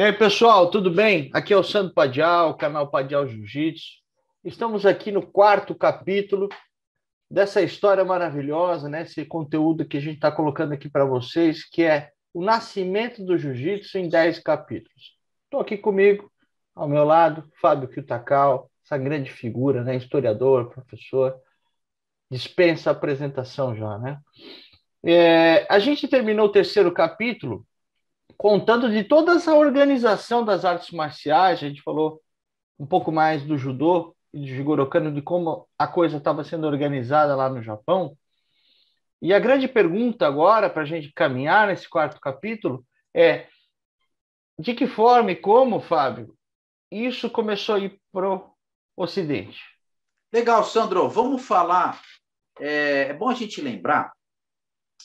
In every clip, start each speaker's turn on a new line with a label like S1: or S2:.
S1: E aí, pessoal, tudo bem? Aqui é o Sandro Padial, canal Padial Jiu-Jitsu. Estamos aqui no quarto capítulo dessa história maravilhosa, né? Esse conteúdo que a gente está colocando aqui para vocês, que é o nascimento do Jiu-Jitsu em 10 capítulos. Estou aqui comigo, ao meu lado, Fábio Kyutakal, essa grande figura, né? Historiador, professor. Dispensa a apresentação já, né? É, a gente terminou o terceiro capítulo contando de toda essa organização das artes marciais, a gente falou um pouco mais do judô e do Jigoro Kano, de como a coisa estava sendo organizada lá no Japão. E a grande pergunta agora, para a gente caminhar nesse quarto capítulo, é de que forma e como, Fábio, isso começou a ir para o Ocidente?
S2: Legal, Sandro. Vamos falar. É, é bom a gente lembrar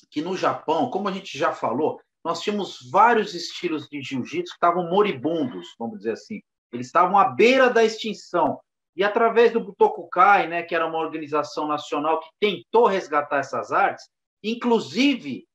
S2: que no Japão, como a gente já falou, nós tínhamos vários estilos de jiu-jitsu que estavam moribundos, vamos dizer assim. Eles estavam à beira da extinção. E através do Butokukai, né, que era uma organização nacional que tentou resgatar essas artes, inclusive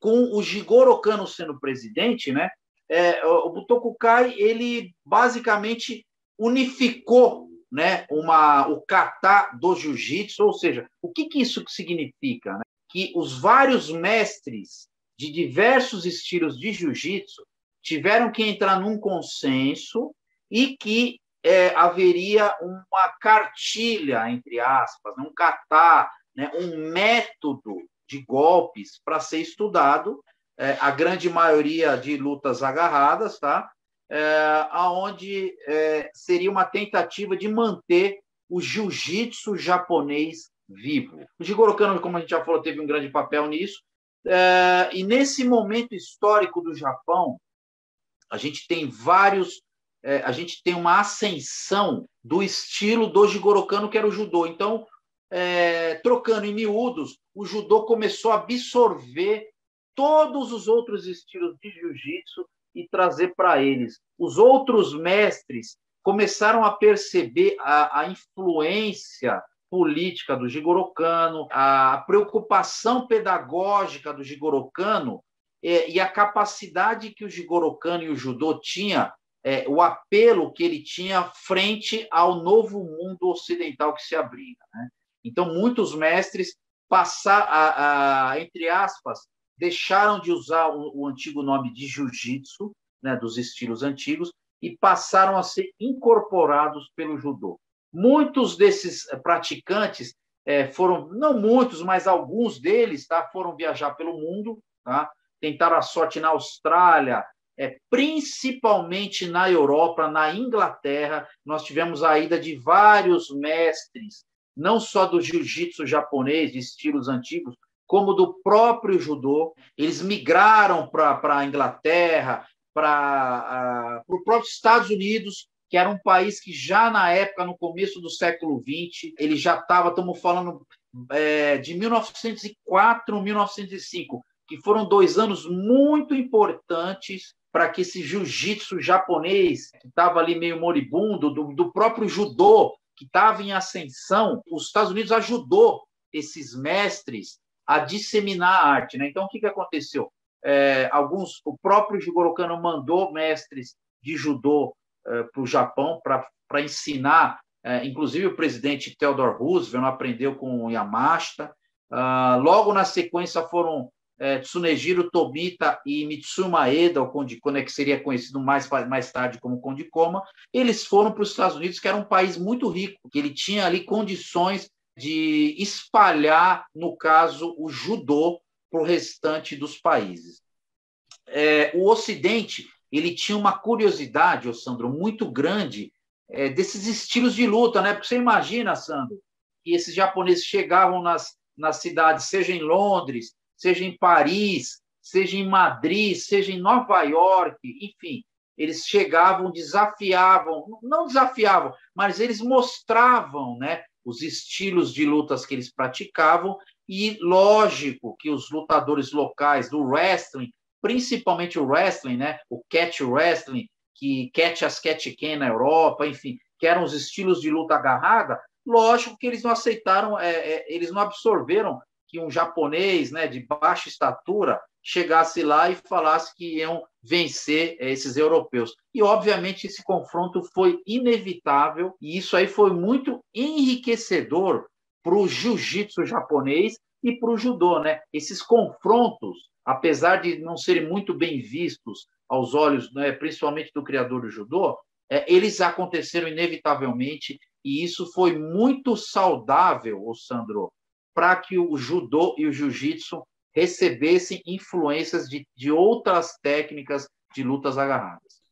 S2: com o Jigoro Kano sendo presidente, né, é, o Butokukai ele basicamente unificou né, uma, o kata do jiu-jitsu, ou seja, o que, que isso significa? Né? Que os vários mestres de diversos estilos de jiu-jitsu tiveram que entrar num consenso e que é, haveria uma cartilha, entre aspas, né, um catar, né, um método de golpes para ser estudado, é, a grande maioria de lutas agarradas, tá? É, aonde é, seria uma tentativa de manter o jiu-jitsu japonês vivo. O Jigoro Kano, como a gente já falou, teve um grande papel nisso, é, e nesse momento histórico do Japão, a gente tem vários, é, a gente tem uma ascensão do estilo do Jigoro Kano, que era o judô. Então, é, trocando em miúdos, o judô começou a absorver todos os outros estilos de jiu-jitsu e trazer para eles. Os outros mestres começaram a perceber a, a influência política do Jigoro Kano, a preocupação pedagógica do Jigoro Kano é, e a capacidade que o Jigoro Kano e o judô tinha, é, o apelo que ele tinha frente ao novo mundo ocidental que se abria. Né? Então, muitos mestres passar, a, a, entre aspas, deixaram de usar o, o antigo nome de jiu-jitsu, né, dos estilos antigos, e passaram a ser incorporados pelo judô. Muitos desses eh, praticantes é, foram, não muitos, mas alguns deles, tá, foram viajar pelo mundo, tá? tentaram a sorte na Austrália, é, principalmente na Europa, na Inglaterra. Nós tivemos a ida de vários mestres, não só do jiu-jitsu japonês, de estilos antigos, como do próprio judô. Eles migraram para a Inglaterra, para uh, os próprios Estados Unidos, que era um país que já na época, no começo do século XX, ele já estava, estamos falando é, de 1904, 1905, que foram dois anos muito importantes para que esse jiu-jitsu japonês, que estava ali meio moribundo, do, do próprio judô, que estava em ascensão, os Estados Unidos ajudou esses mestres a disseminar a arte. Né? Então, o que, que aconteceu? É, alguns, o próprio Jigoro Kano mandou mestres de judô para o Japão para ensinar. Eh, inclusive, o presidente Theodore Roosevelt aprendeu com Yamashita. Ah, logo na sequência foram é, Tsunejiro Tobita e Mitsuma Eda, o Conde Koma, que seria conhecido mais, mais tarde como Conde Koma, eles foram para os Estados Unidos, que era um país muito rico, que ele tinha ali condições de espalhar, no caso, o judô para o restante dos países. É, o Ocidente ele tinha uma curiosidade, ô Sandro, muito grande é, desses estilos de luta, né? Porque você imagina, Sandro, que esses japoneses chegavam nas, nas cidades, seja em Londres, seja em Paris, seja em Madrid, seja em Nova York, enfim, eles chegavam, desafiavam, não desafiavam, mas eles mostravam, né, os estilos de lutas que eles praticavam e lógico que os lutadores locais do wrestling principalmente o wrestling, né? o catch wrestling, que catch as catch can na Europa, enfim, que eram os estilos de luta agarrada, lógico que eles não aceitaram, é, é, eles não absorveram que um japonês né, de baixa estatura chegasse lá e falasse que iam vencer eh, esses europeus. E, obviamente, esse confronto foi inevitável, e isso aí foi muito enriquecedor para o jiu-jitsu japonês e para o judô. Né? Esses confrontos, apesar de não serem muito bem vistos aos olhos, né, principalmente do criador do judô, é, eles aconteceram inevitavelmente, e isso foi muito saudável, o Sandro, para que o judô e o jiu-jitsu recebessem influências de, de outras técnicas de lutas agarradas.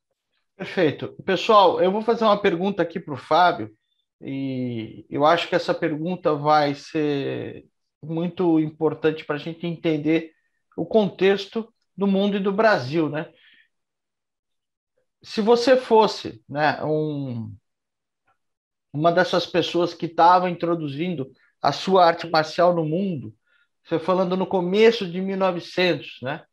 S1: Perfeito. Pessoal, eu vou fazer uma pergunta aqui para o Fábio, e eu acho que essa pergunta vai ser muito importante para a gente entender o contexto do mundo e do Brasil, né? Se você fosse, né, um, uma dessas pessoas que estava introduzindo a sua arte marcial no mundo, você falando no começo de 1900, né?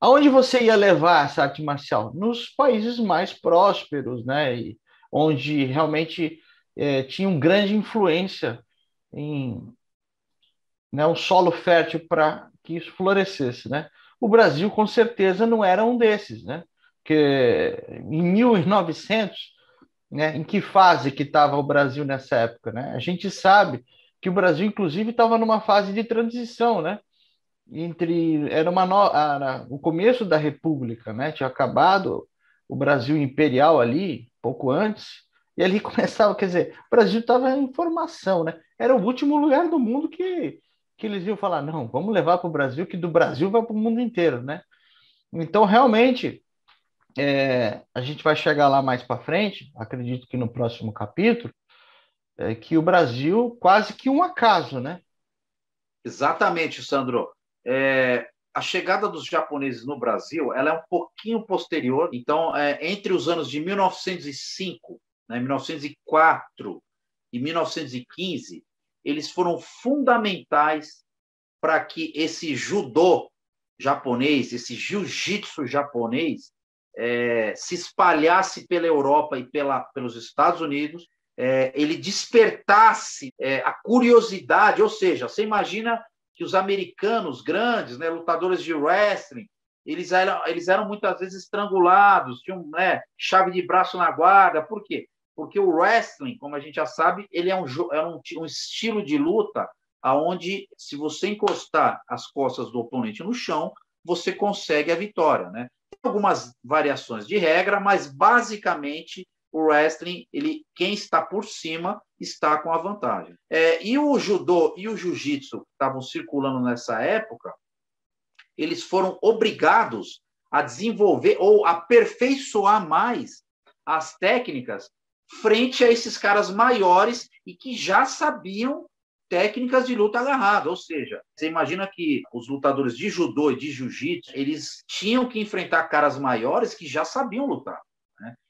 S1: Aonde você ia levar essa arte marcial? Nos países mais prósperos, né? E onde realmente é, tinha uma grande influência em né, um solo fértil para que isso florescesse, né? O Brasil, com certeza, não era um desses, né? Porque em 1900, né, em que fase que estava o Brasil nessa época, né? A gente sabe que o Brasil, inclusive, estava numa fase de transição, né? Entre era uma no, era o começo da República, né? Tinha acabado o Brasil imperial ali pouco antes e ali começava, quer dizer, o Brasil estava em formação, né? Era o último lugar do mundo que que eles iam falar não, vamos levar para o Brasil, que do Brasil vai para o mundo inteiro, né? Então realmente é, a gente vai chegar lá mais para frente, acredito que no próximo capítulo, é, que o Brasil quase que um acaso, né?
S2: Exatamente, Sandro. É, a chegada dos japoneses no Brasil ela é um pouquinho posterior. Então, é, entre os anos de 1905, né, 1904 e 1915, eles foram fundamentais para que esse judô japonês, esse jiu-jitsu japonês, é, se espalhasse pela Europa e pela, pelos Estados Unidos é, ele despertasse é, a curiosidade, ou seja, você imagina que os americanos grandes, né, lutadores de wrestling, eles eram, eles eram muitas vezes estrangulados, tinham né, chave de braço na guarda, por quê? Porque o wrestling, como a gente já sabe, ele é um, é um, um estilo de luta aonde se você encostar as costas do oponente no chão, você consegue a vitória, né? Tem algumas variações de regra, mas basicamente o wrestling, ele, quem está por cima está com a vantagem. É, e o judô e o jiu-jitsu que estavam circulando nessa época, eles foram obrigados a desenvolver ou aperfeiçoar mais as técnicas frente a esses caras maiores e que já sabiam técnicas de luta agarrada, ou seja, você imagina que os lutadores de judô e de jiu-jitsu, eles tinham que enfrentar caras maiores que já sabiam lutar.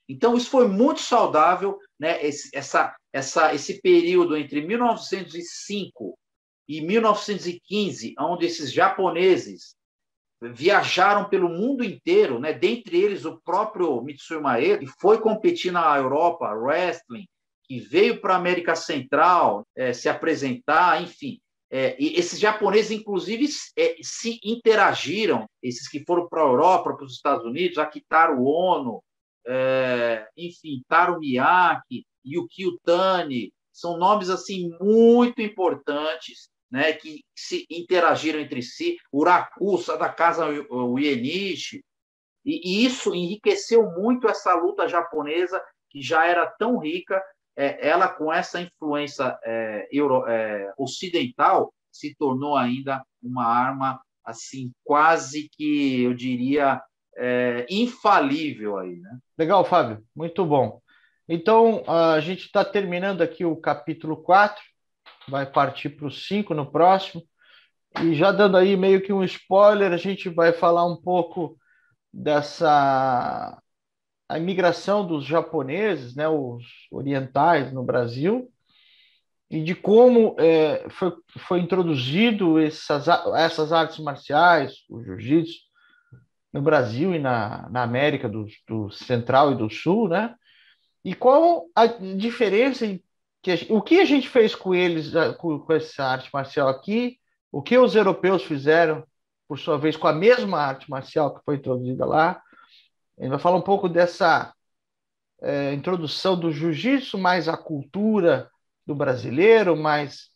S2: Então, isso foi muito saudável, né? esse, essa, essa, esse período entre 1905 e 1915, onde esses japoneses viajaram pelo mundo inteiro, né? dentre eles o próprio Mitsui Maeda, que foi competir na Europa, wrestling, que veio para a América Central é, se apresentar, enfim. É, esses japoneses, inclusive, é, se interagiram, esses que foram para a Europa, para os Estados Unidos, Akitaro Ono, é, enfim, Taro Miyake, Yukio Tani, são nomes assim muito importantes, né, que se interagiram entre si, Urakusa da casa Uenishi, e, e isso enriqueceu muito essa luta japonesa que já era tão rica, é, ela com essa influência é, euro, é, ocidental se tornou ainda uma arma assim quase que eu diria é, infalível aí, né?
S1: Legal, Fábio, muito bom. Então, a gente está terminando aqui o capítulo 4, vai partir para o 5 no próximo, e já dando aí meio que um spoiler, a gente vai falar um pouco dessa a imigração dos japoneses, né, os orientais no Brasil, e de como é, foi, foi introduzido essas, essas artes marciais, o jiu-jitsu, no Brasil e na, na América do, do Central e do Sul, né? E qual a diferença que o que a gente fez com eles, com, com essa arte marcial aqui, o que os europeus fizeram, por sua vez, com a mesma arte marcial que foi introduzida lá. Gente vai falar um pouco dessa é, introdução do jiu-jitsu, mais a cultura do brasileiro, mais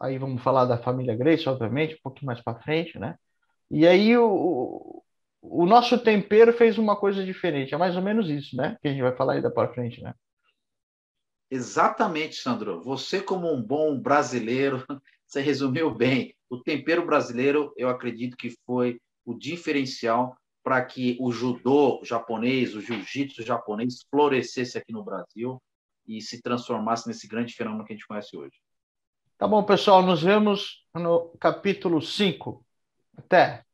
S1: aí vamos falar da família Grace, obviamente, um pouquinho mais para frente, né? E aí o, o nosso tempero fez uma coisa diferente, é mais ou menos isso, né? Que a gente vai falar aí da para frente, né?
S2: Exatamente, Sandro. Você, como um bom brasileiro, você resumiu bem. O tempero brasileiro, eu acredito que foi o diferencial para que o judô japonês, o jiu-jitsu japonês florescesse aqui no Brasil e se transformasse nesse grande fenômeno que a gente conhece hoje.
S1: Tá bom, pessoal, nos vemos no capítulo 5. Até!